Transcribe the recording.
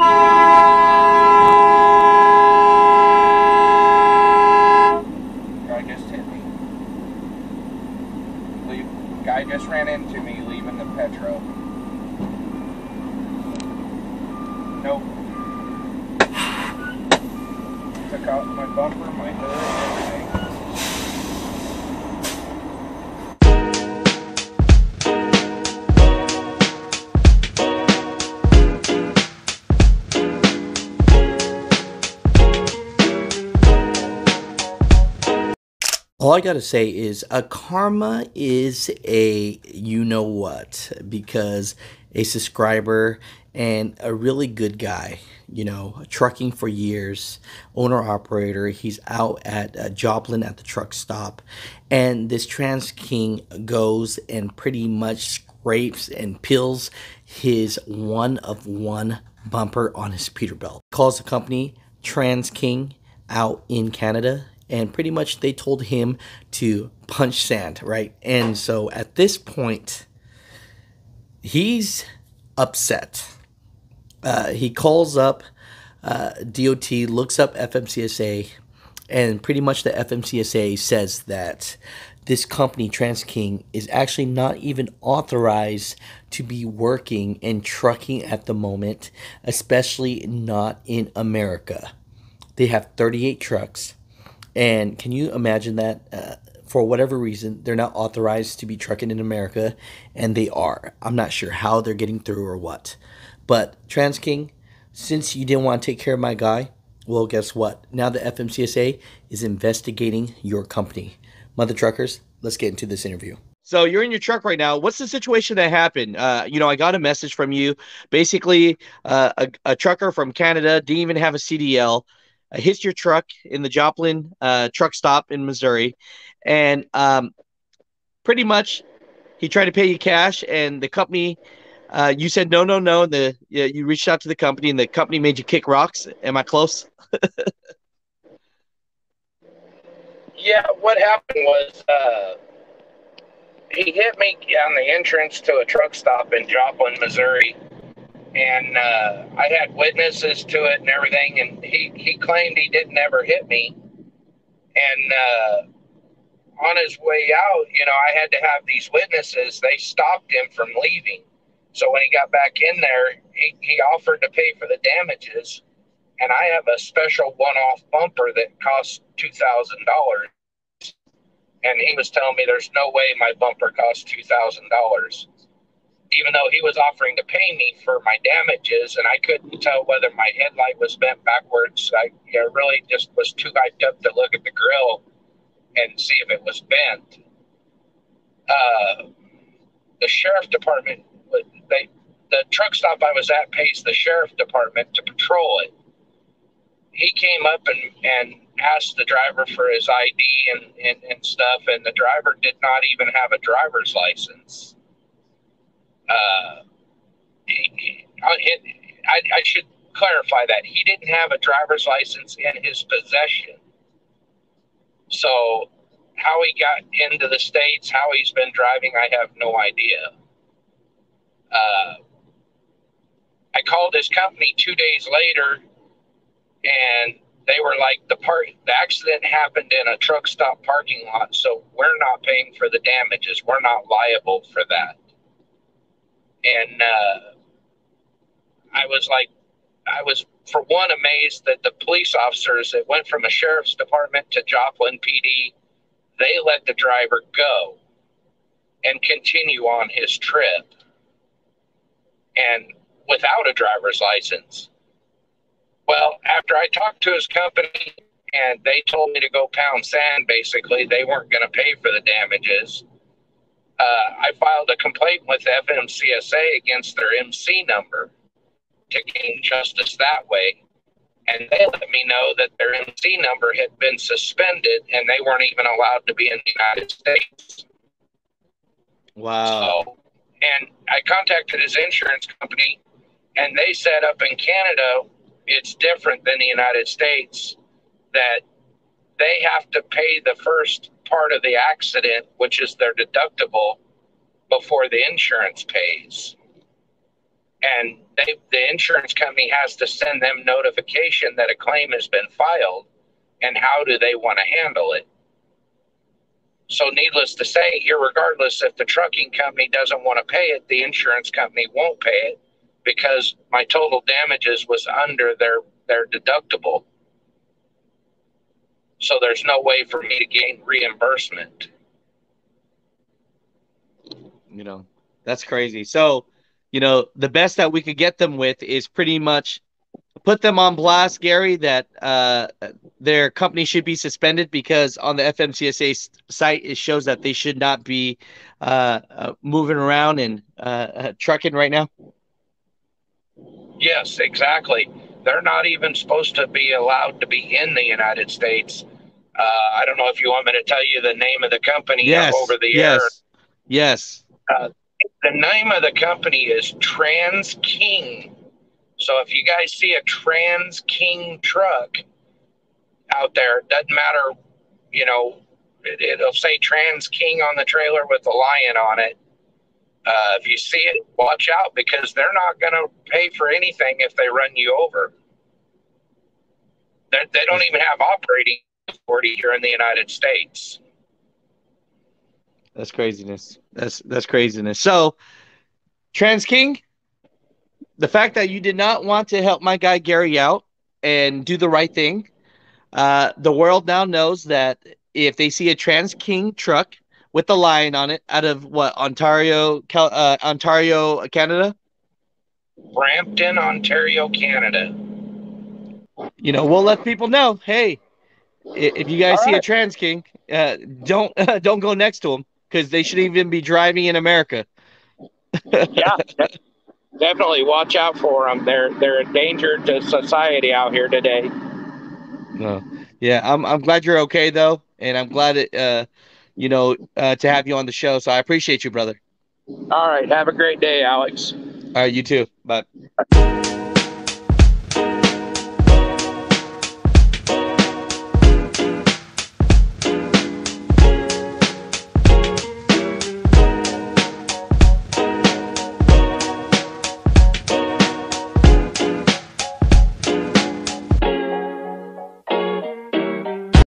Guy just hit me. Leave, guy just ran into me leaving the Petro. Nope. Took out my bumper, my hood, All I gotta say is a karma is a you know what because a subscriber and a really good guy, you know, trucking for years, owner operator. He's out at uh, Joplin at the truck stop, and this trans king goes and pretty much scrapes and peels his one of one bumper on his Peterbilt. Calls the company Trans King out in Canada and pretty much they told him to punch sand, right? And so at this point, he's upset. Uh, he calls up uh, DOT, looks up FMCSA, and pretty much the FMCSA says that this company, TransKing, is actually not even authorized to be working and trucking at the moment, especially not in America. They have 38 trucks. And can you imagine that? Uh, for whatever reason, they're not authorized to be trucking in America, and they are. I'm not sure how they're getting through or what. But TransKing, since you didn't want to take care of my guy, well, guess what? Now the FMCSA is investigating your company. Mutha truckers, let's get into this interview. So you're in your truck right now. What's the situation that happened? Uh, you know, I got a message from you. Basically, uh, a, a trucker from Canada didn't even have a CDL hits your truck in the Joplin uh, truck stop in Missouri, and um, pretty much he tried to pay you cash, and the company. Uh, you said no, no, no. And the you reached out to the company, and the company made you kick rocks. Am I close? Yeah, what happened was uh, he hit me on the entrance to a truck stop in Joplin, Missouri, and uh, I had witnesses to it and everything. And he he claimed he didn't ever hit me, and uh, on his way out, you know, I had to have these witnesses. They stopped him from leaving. So when he got back in there, he, he offered to pay for the damages and I have a special one-off bumper that costs two thousand dollars. And he was telling me there's no way my bumper costs two thousand dollars, even though he was offering to pay me for my damages, and I couldn't tell whether my headlight was bent backwards. I you know, really just was too hyped up to look at the grill and see if it was bent. Uh, the sheriff department, they, the truck stop I was at pays the sheriff department to patrol it he came up and, and asked the driver for his ID and, and, and stuff, and the driver did not even have a driver's license. Uh, I, I should clarify that he didn't have a driver's license in his possession. So, how he got into the states, how he's been driving, I have no idea. Uh, I called his company two days later and they were like the part the accident happened in a truck stop parking lot so we're not paying for the damages we're not liable for that and uh, i was like i was for one amazed that the police officers that went from a sheriff's department to joplin pd they let the driver go and continue on his trip and without a driver's license well, after I talked to his company and they told me to go pound sand, basically, they weren't going to pay for the damages. Uh, I filed a complaint with FMCSA against their MC number to gain justice that way. And they let me know that their MC number had been suspended and they weren't even allowed to be in the United States. Wow. So, and I contacted his insurance company and they said up in Canada, it's different than the United States that they have to pay the first part of the accident, which is their deductible, before the insurance pays. and they, the insurance company has to send them notification that a claim has been filed and how do they want to handle it so needless to say here regardless if the trucking company doesn't want to pay it the insurance company won't pay it because my total damages was under their their deductible so there's no way for me to gain reimbursement you know that's crazy so you know, the best that we could get them with is pretty much put them on blast, Gary, that uh, their company should be suspended because on the FMCSA site it shows that they should not be uh, uh, moving around and uh, uh, trucking right now. Yes, exactly. They're not even supposed to be allowed to be in the United States. Uh, I don't know if you want me to tell you the name of the company yes, over the yes, air. Yes. Yes the name of the company is Trans King. So if you guys see a Trans King truck out there, doesn't matter, you know, it, will say Trans King on the trailer with the lion on it. Uh, if you see it, watch out because they're not going to pay for anything if they run you over. They're, they do not even have operating authority here in the United States. That's craziness. That's that's craziness. So, Trans King, the fact that you did not want to help my guy Gary out and do the right thing, uh, the world now knows that if they see a Trans King truck with the lion on it, out of what Ontario, uh, Ontario, Canada, Brampton, Ontario, Canada. You know, we'll let people know. Hey, if you guys All see right. a Trans King, uh, don't uh, don't go next to him because they should even be driving in America. yeah, definitely watch out for them. They're they're a danger to society out here today. No, yeah, I'm I'm glad you're okay though, and I'm glad it, uh, you know, uh, to have you on the show. So I appreciate you, brother. All right, have a great day, Alex. All right, you too. Bye.